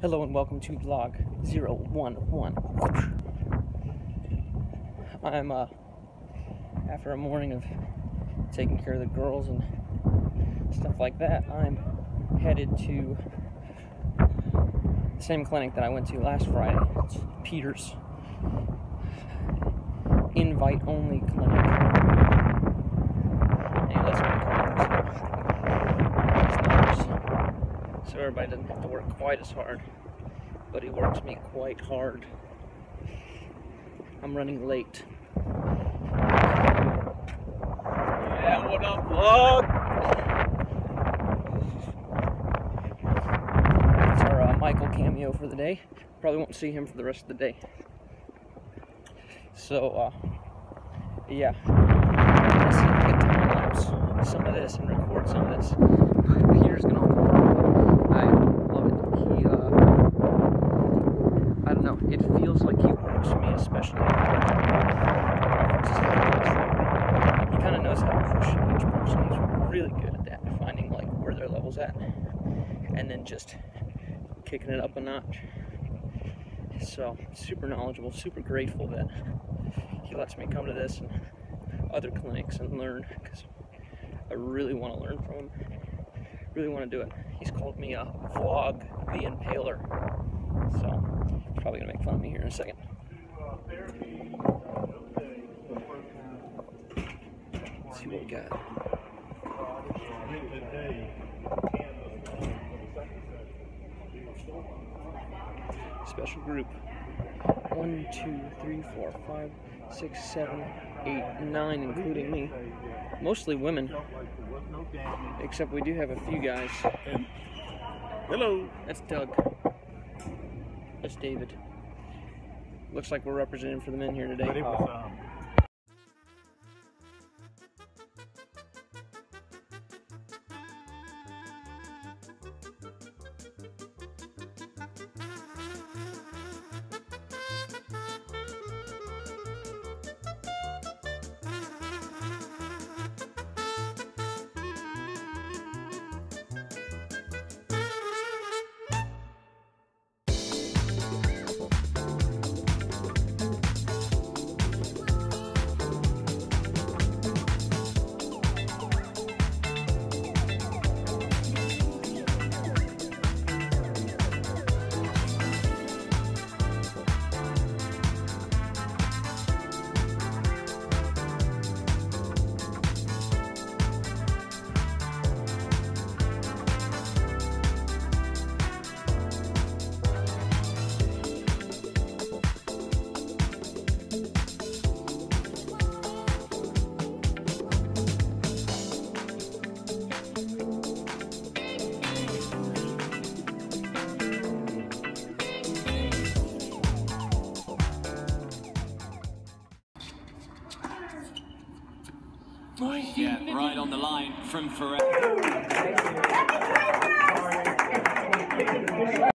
Hello and welcome to vlog 011. I'm uh after a morning of taking care of the girls and stuff like that, I'm headed to the same clinic that I went to last Friday. It's Peters invite only clinic lets me come so everybody doesn't have to work quite as hard. But he works me quite hard. I'm running late. Yeah, what up, vlog? It's our uh, Michael cameo for the day. Probably won't see him for the rest of the day. So, uh, yeah. Let's see if we can time lapse some of this and record some of this. Peter's gonna. I love it. He, uh, I don't know. It feels like he works me especially. He kind of knows how to push each person. He's really good at that, finding like where their level's at, and then just kicking it up a notch. So super knowledgeable, super grateful that he lets me come to this and other clinics and learn because I really want to learn from him. Really want to do it. He's called me a vlog the impaler. So he's probably gonna make fun of me here in a second. Let's see what we got. Special group. One, two, three, four, five, six, seven, eight, nine, including me. Mostly women. Except we do have a few guys. Hello. That's Doug. That's David. Looks like we're representing for the men here today. Yeah, right on the line from forever.